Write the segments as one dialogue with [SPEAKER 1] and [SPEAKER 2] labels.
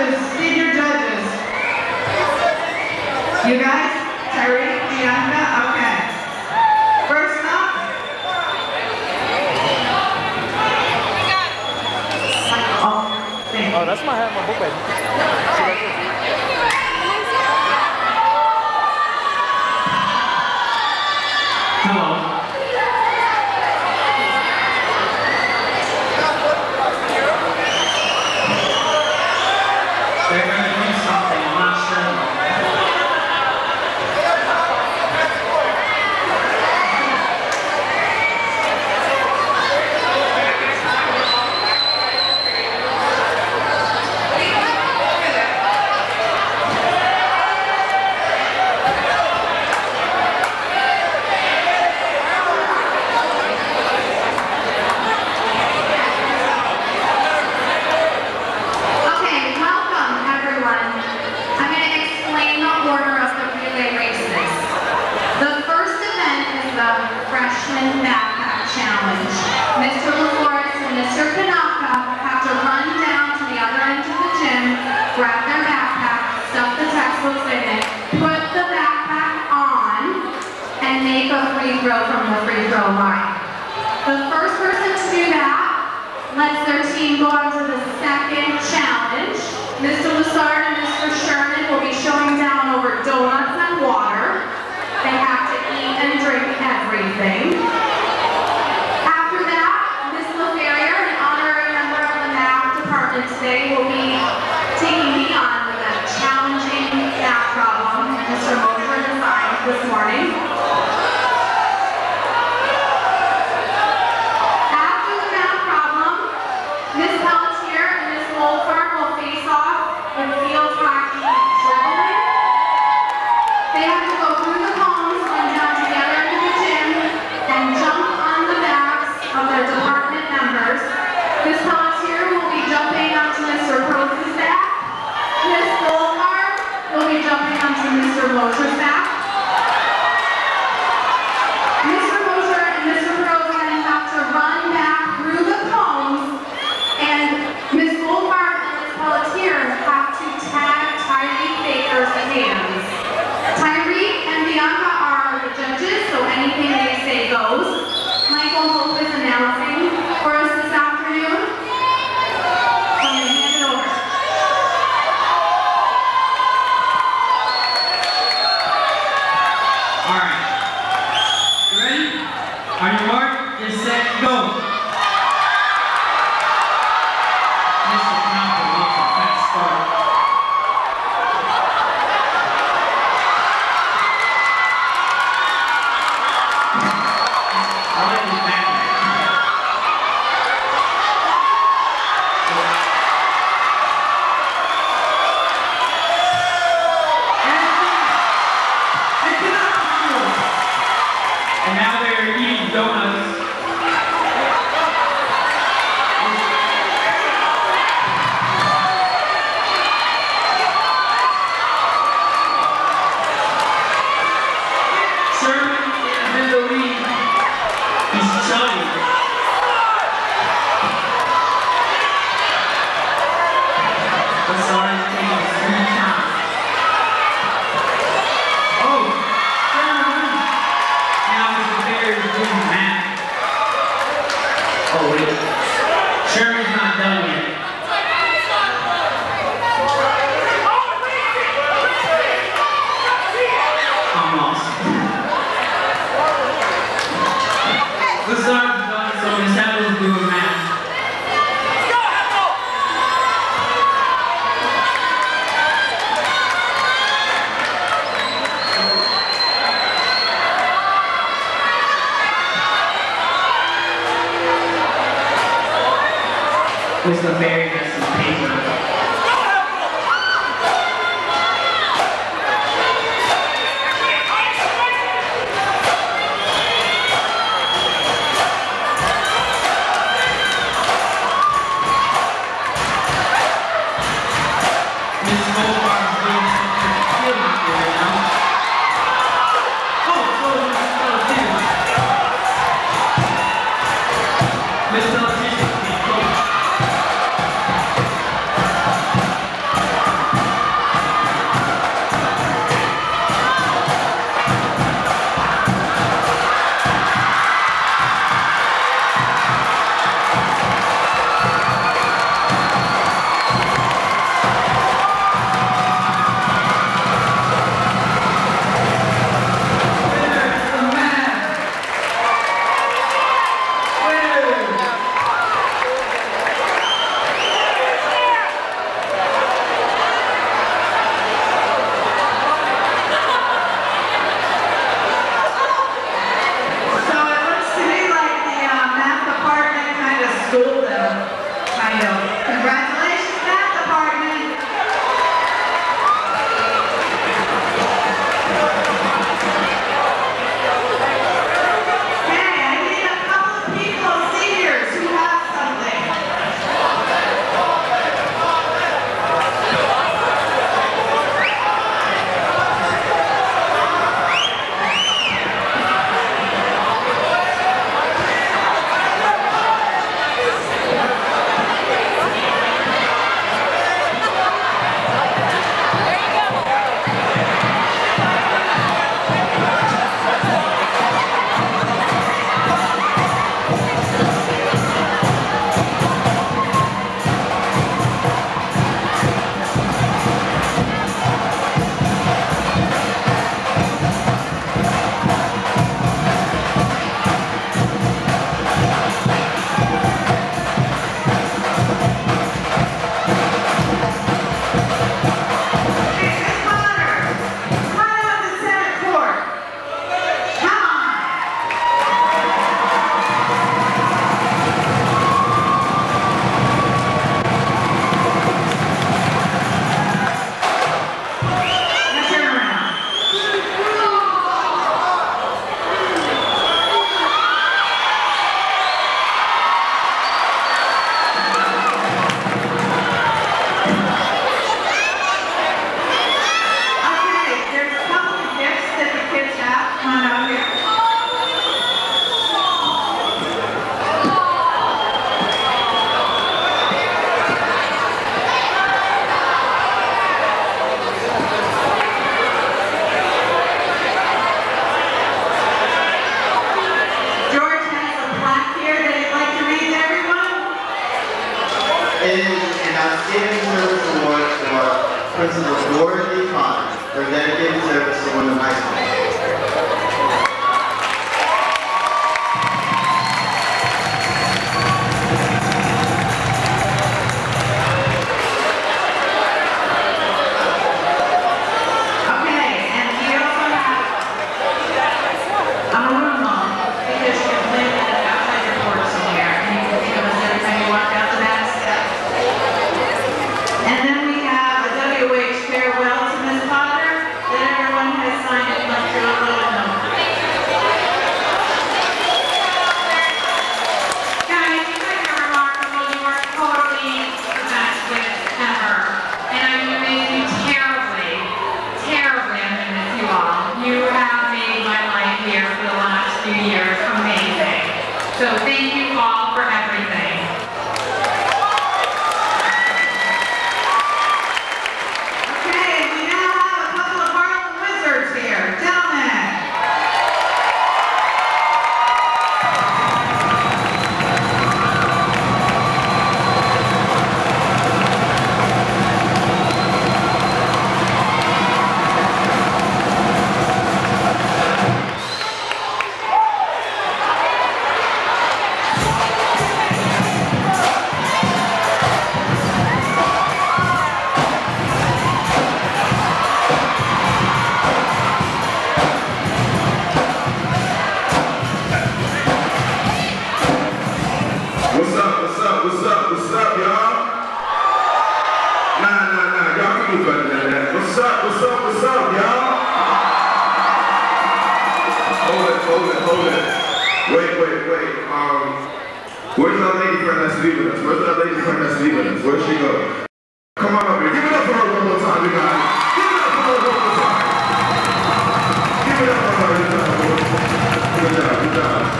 [SPEAKER 1] judges,
[SPEAKER 2] senior judges. You
[SPEAKER 1] guys? I'm Mr.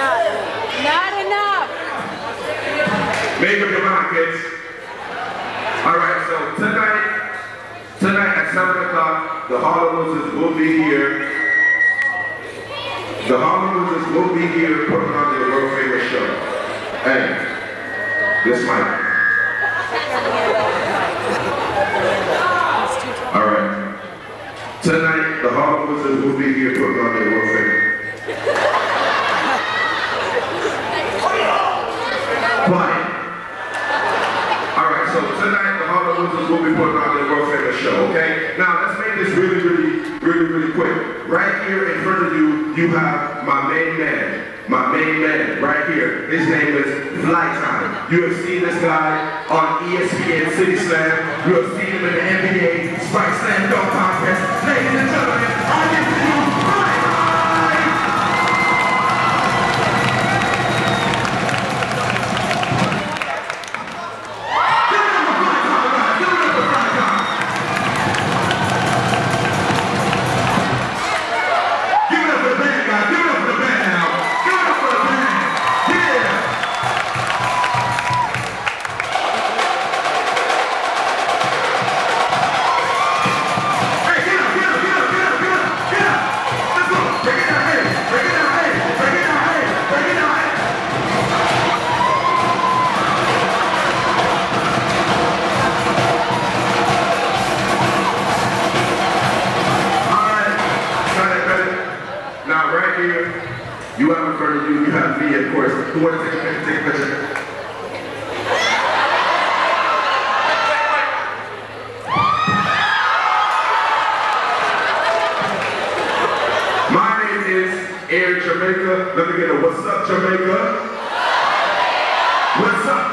[SPEAKER 3] Not enough.
[SPEAKER 4] Not enough.
[SPEAKER 5] Make up your mind, kids. All right, so tonight, tonight at 7 o'clock, the Harlem Losers will be here. The Harlem Losers will be here putting on their world famous show. Hey, this mic. All right. Tonight, the Harlem Wizards will be here putting on their world famous. quick. Right here in front of you, you have my main man. My main man right here. His name is Flight Time. You have seen this guy on ESPN City Slam. You have seen him in the NBA Sprite Slam Dunk Contest. Ladies and gentlemen,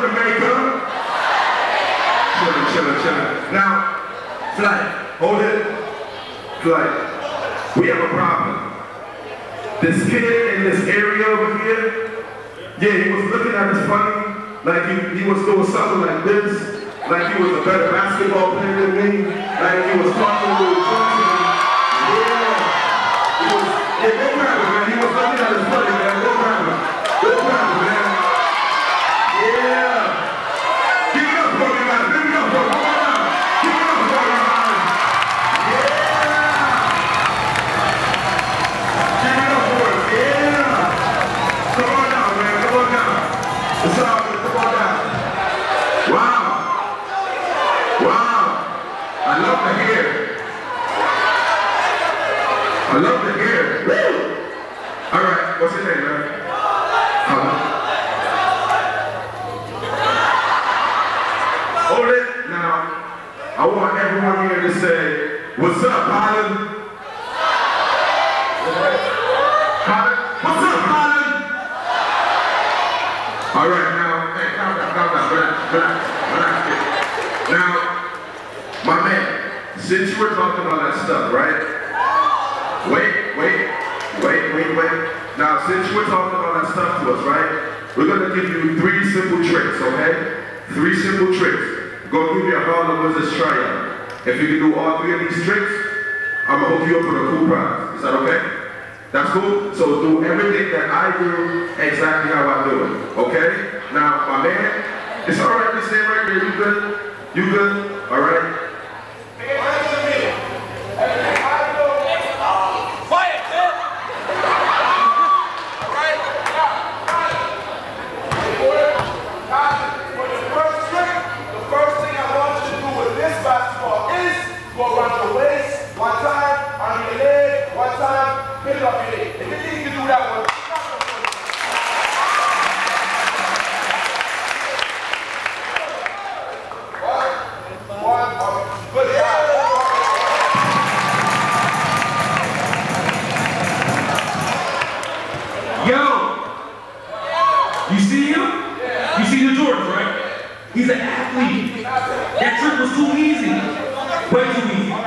[SPEAKER 5] Jamaica? Chillin', chillin', chillin'. Now, flight, hold it. Flight, we have a problem. This kid in this area over here, yeah, he was looking at his funny, like he, he was doing something like this, like he was a better basketball player than me, like he was talking to a Yeah, he was, yeah, Wow. If you can do all three of these tricks, I'm gonna hook you up with a cool prize. Is that okay? That's cool. So do everything that I do exactly how I do it. Okay? Now, my man, it's all right to stay right here. You good? You good? All right?
[SPEAKER 2] Yo! You see him? You see the Jordans, right? He's an athlete. That trick was too easy. Way too easy.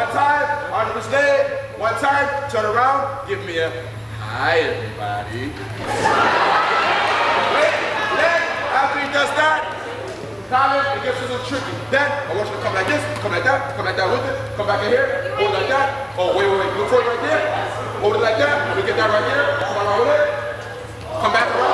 [SPEAKER 3] one
[SPEAKER 5] time on this day, one time, turn around, give me
[SPEAKER 3] a hi everybody. Wait, then after he does that, Colin, it gets a little tricky. Then I want you to come like this, come like that, come like that with it, come back in here, hold like that. Oh wait, wait, wait, look for it right there. Hold it like that, look get that right here, come on, with it, come back around.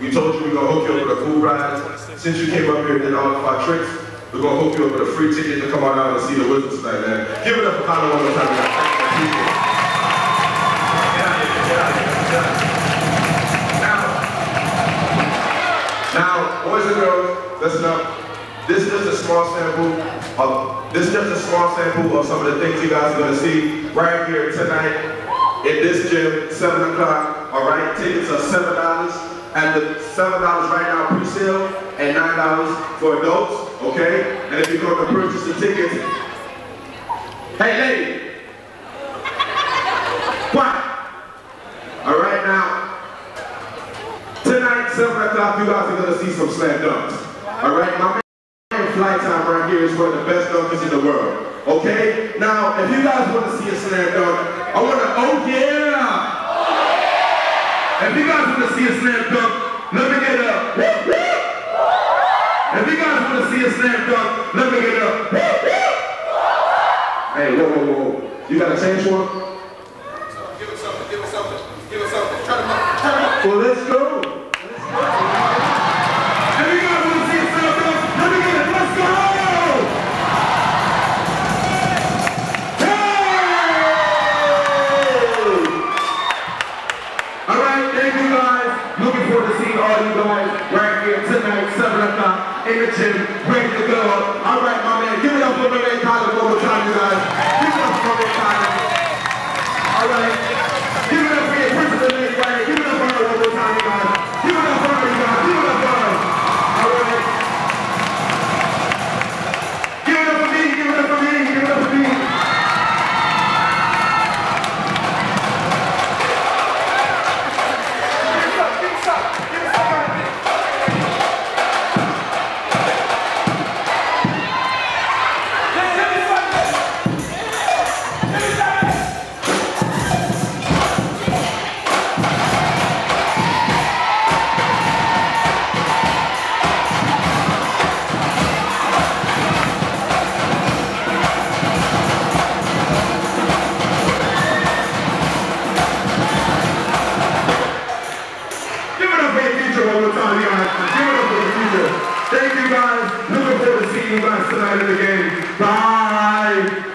[SPEAKER 5] We told you we're gonna hook you up with a food ride. Since you came up here and did all of our tricks, we're gonna hook you up with a free ticket to come on out and see the Wizards tonight, man. Give it up for Connor one more time. Now, boys and girls, listen up. This is just a small sample of this is just a small sample of some of the things you guys are gonna see right here tonight in this gym, 7 o'clock. Alright, tickets are $7 at the $7 right now pre-sale and $9 for adults, okay? And if you go to purchase the tickets, hey lady, what? All right now, tonight, 7 o'clock, you guys are gonna see some slam dunks. All right, my man Flight Time right here is one of the best dunkers in the world, okay? Now, if you guys wanna see a slam dunk, I wanna, oh yeah, if you guys want to see a slam dunk, let me get up. If you guys want to see a slam dunk, let me get up. Hey, whoa, whoa, whoa. You got a change for him?
[SPEAKER 3] Give us something, give us something, give us something. Turn them up, turn up.
[SPEAKER 5] Well, let's time, you guys. Give it up for your future. Thank you guys. Looking forward to seeing you guys tonight in the game. Bye.